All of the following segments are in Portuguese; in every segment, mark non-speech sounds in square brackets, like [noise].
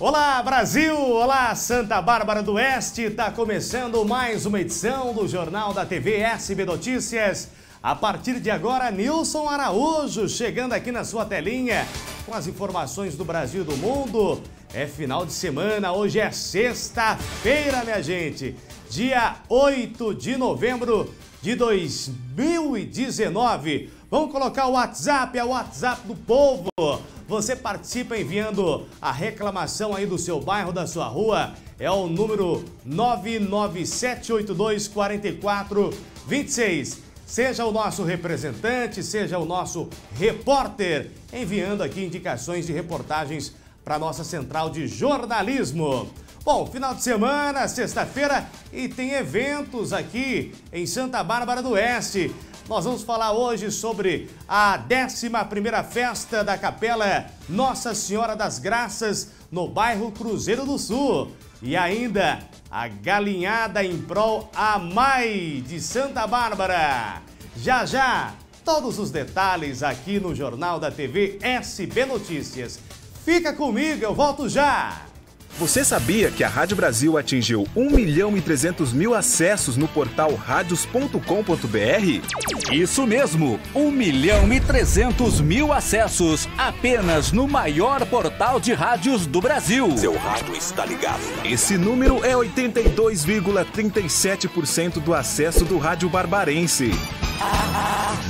Olá Brasil, olá Santa Bárbara do Oeste, está começando mais uma edição do Jornal da TV SB Notícias. A partir de agora, Nilson Araújo chegando aqui na sua telinha com as informações do Brasil e do mundo. É final de semana, hoje é sexta-feira, minha gente, dia 8 de novembro de 2019. Vamos colocar o WhatsApp, é o WhatsApp do povo. Você participa enviando a reclamação aí do seu bairro, da sua rua. É o número 997824426. Seja o nosso representante, seja o nosso repórter, enviando aqui indicações de reportagens para nossa central de jornalismo. Bom, final de semana, sexta-feira, e tem eventos aqui em Santa Bárbara do Oeste. Nós vamos falar hoje sobre a 11ª Festa da Capela Nossa Senhora das Graças no bairro Cruzeiro do Sul. E ainda a galinhada em prol a Mai de Santa Bárbara. Já já, todos os detalhes aqui no Jornal da TV SB Notícias. Fica comigo, eu volto já! Você sabia que a Rádio Brasil atingiu 1 milhão e 300 mil acessos no portal radios.com.br? Isso mesmo, 1 milhão e 300 mil acessos apenas no maior portal de rádios do Brasil. Seu rádio está ligado. Esse número é 82,37% do acesso do rádio barbarense.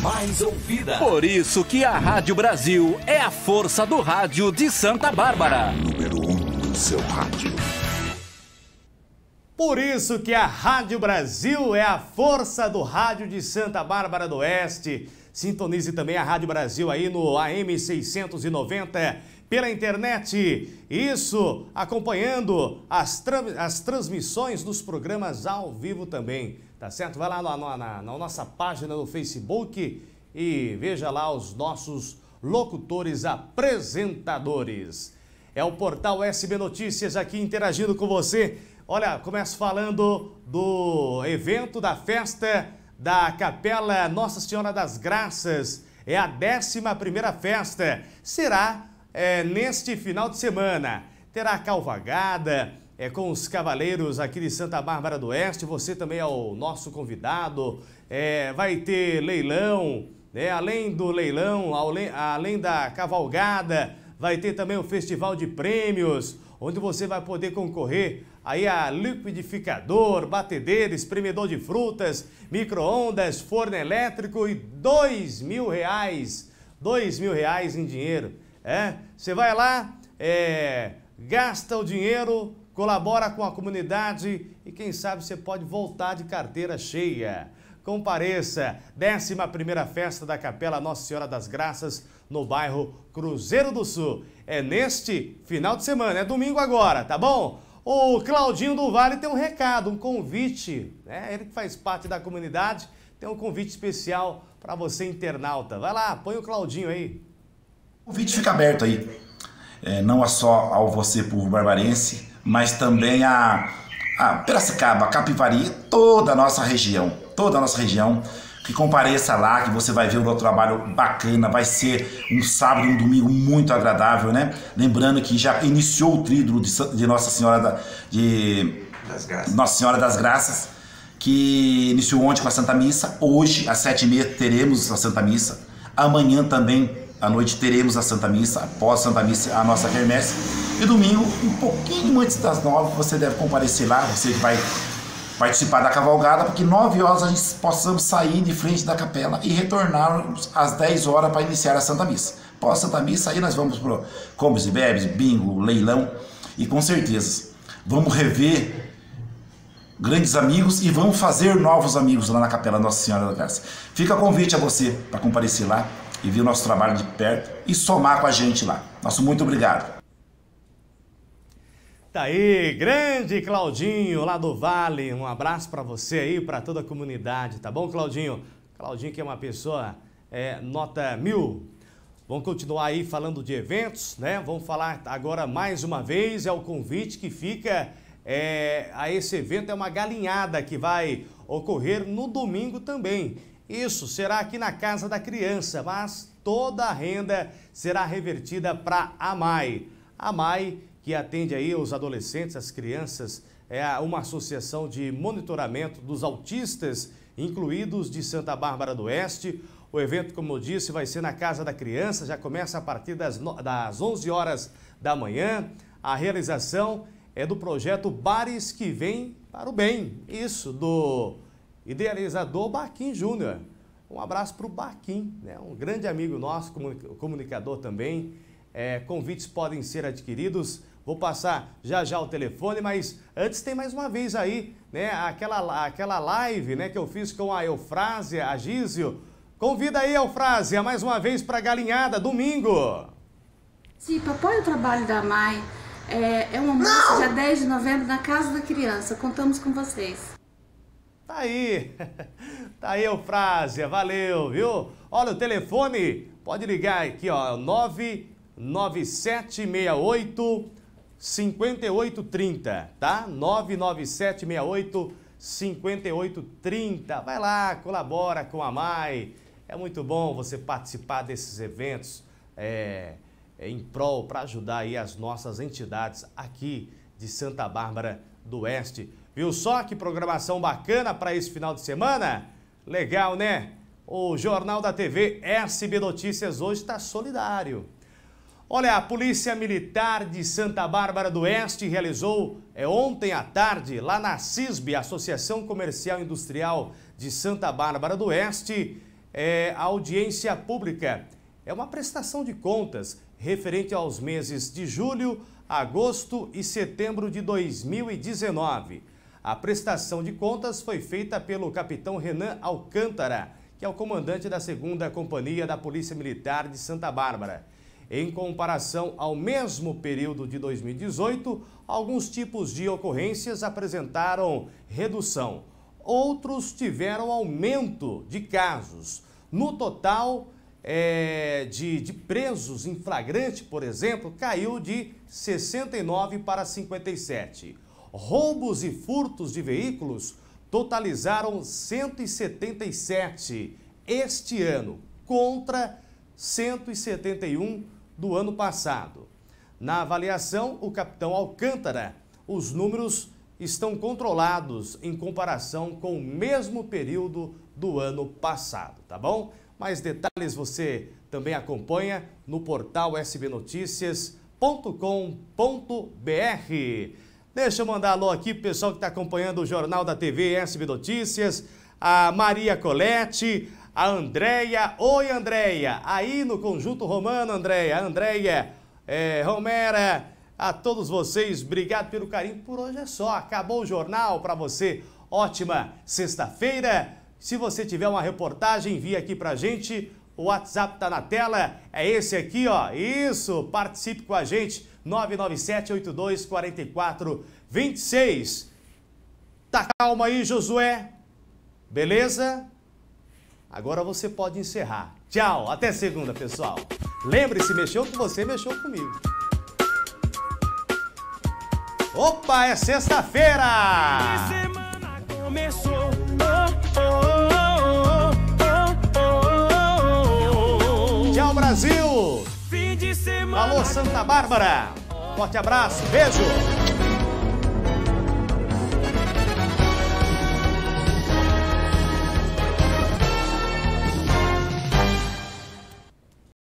Mais ouvida. Por isso que a Rádio Brasil é a força do rádio de Santa Bárbara. Número 1 um seu rádio. Por isso que a Rádio Brasil é a força do rádio de Santa Bárbara do Oeste. Sintonize também a Rádio Brasil aí no AM 690 pela internet. Isso, acompanhando as, tra as transmissões dos programas ao vivo também. Tá certo? Vai lá na, na, na nossa página no Facebook e veja lá os nossos locutores apresentadores. É o portal SB Notícias aqui interagindo com você. Olha, começo falando do evento da festa da Capela Nossa Senhora das Graças. É a 11 festa. Será é, neste final de semana. Terá calvagada é, com os cavaleiros aqui de Santa Bárbara do Oeste. Você também é o nosso convidado. É, vai ter leilão, né? além do leilão, além, além da cavalgada vai ter também o Festival de Prêmios, onde você vai poder concorrer aí a liquidificador, batedeira, espremedor de frutas, micro-ondas, forno elétrico e dois mil reais. Dois mil reais em dinheiro. É? Você vai lá, é, gasta o dinheiro, colabora com a comunidade e quem sabe você pode voltar de carteira cheia. Compareça, 11 primeira festa da Capela Nossa Senhora das Graças, no bairro Cruzeiro do Sul. É neste final de semana, é domingo agora, tá bom? O Claudinho do Vale tem um recado, um convite, né? Ele que faz parte da comunidade, tem um convite especial para você internauta. Vai lá, põe o Claudinho aí. O convite fica aberto aí, é, não é só ao você, povo barbarense, mas também a, a Piracicaba, Capivari, toda a nossa região toda a nossa região. Que compareça lá, que você vai ver o trabalho bacana. Vai ser um sábado e um domingo muito agradável, né? Lembrando que já iniciou o trídulo de, de Nossa Senhora da, de Nossa Senhora das Graças, que iniciou ontem com a Santa Missa. Hoje, às sete e meia, teremos a Santa Missa. Amanhã também, à noite, teremos a Santa Missa. Após a Santa Missa, a nossa quermesse. E domingo, um pouquinho antes das nove, você deve comparecer lá. Você vai participar da cavalgada, porque 9 horas a gente possamos sair de frente da capela e retornarmos às 10 horas para iniciar a Santa Missa. Após a Santa Missa, aí nós vamos para combos e bebes, bingo, leilão e com certeza vamos rever grandes amigos e vamos fazer novos amigos lá na Capela Nossa Senhora da Graça. Fica convite a você para comparecer lá e ver o nosso trabalho de perto e somar com a gente lá. Nosso muito obrigado. Tá aí, grande Claudinho lá do Vale. Um abraço para você aí, para toda a comunidade, tá bom, Claudinho? Claudinho que é uma pessoa é, nota mil. Vamos continuar aí falando de eventos, né? Vamos falar agora mais uma vez, é o convite que fica é, a esse evento, é uma galinhada que vai ocorrer no domingo também. Isso será aqui na Casa da Criança, mas toda a renda será revertida para a MAI. A MAI que atende aí os adolescentes, as crianças, é uma associação de monitoramento dos autistas incluídos de Santa Bárbara do Oeste. O evento, como eu disse, vai ser na Casa da Criança, já começa a partir das, das 11 horas da manhã. A realização é do projeto Bares que Vem para o Bem. Isso, do idealizador Baquim Júnior. Um abraço para o Baquim, né? um grande amigo nosso, comunicador também. É, convites podem ser adquiridos. Vou passar já já o telefone, mas antes tem mais uma vez aí, né? Aquela, aquela live né, que eu fiz com a Eufrásia, a Gísio. Convida aí, Eufrásia, mais uma vez para a galinhada, domingo. Sim, apoia o trabalho da MAI. É, é um almoço dia 10 de novembro na Casa da Criança. Contamos com vocês. Tá aí. [laughs] Tá aí, Eufrásia. Valeu, viu? Olha, o telefone, pode ligar aqui, ó, 99768 5830, tá? 99768 5830. Vai lá, colabora com a MAI. É muito bom você participar desses eventos é, é em prol para ajudar aí as nossas entidades aqui de Santa Bárbara do Oeste. Viu só que programação bacana para esse final de semana? Legal, né? O Jornal da TV SB Notícias hoje está solidário. Olha, a Polícia Militar de Santa Bárbara do Oeste realizou é, ontem à tarde, lá na CISB, Associação Comercial Industrial de Santa Bárbara do Oeste, é, a audiência pública. É uma prestação de contas referente aos meses de julho, agosto e setembro de 2019. A prestação de contas foi feita pelo capitão Renan Alcântara, que é o comandante da 2 Companhia da Polícia Militar de Santa Bárbara. Em comparação ao mesmo período de 2018, alguns tipos de ocorrências apresentaram redução, outros tiveram aumento de casos. No total, é, de, de presos em flagrante, por exemplo, caiu de 69 para 57. Roubos e furtos de veículos totalizaram 177 este ano, contra 171 do ano passado. Na avaliação, o capitão Alcântara, os números estão controlados em comparação com o mesmo período do ano passado, tá bom? Mais detalhes você também acompanha no portal sbnoticias.com.br. Deixa eu mandar alô aqui pro pessoal que está acompanhando o Jornal da TV SB Notícias, a Maria Colette, a Andréia. Oi, Andréia. Aí no Conjunto Romano, Andréia. Andréia, é, Romera, a todos vocês, obrigado pelo carinho. Por hoje é só. Acabou o jornal para você. Ótima sexta-feira. Se você tiver uma reportagem, envie aqui pra gente. O WhatsApp tá na tela. É esse aqui, ó. Isso, participe com a gente. 997 82 44 26. Tá calma aí, Josué. Beleza? Agora você pode encerrar. Tchau, até segunda, pessoal. Lembre-se, mexeu com você, mexeu comigo. Opa, é sexta-feira! semana começou. Tchau, Brasil! Fim de semana. Alô, Santa Bárbara. Forte abraço, beijo.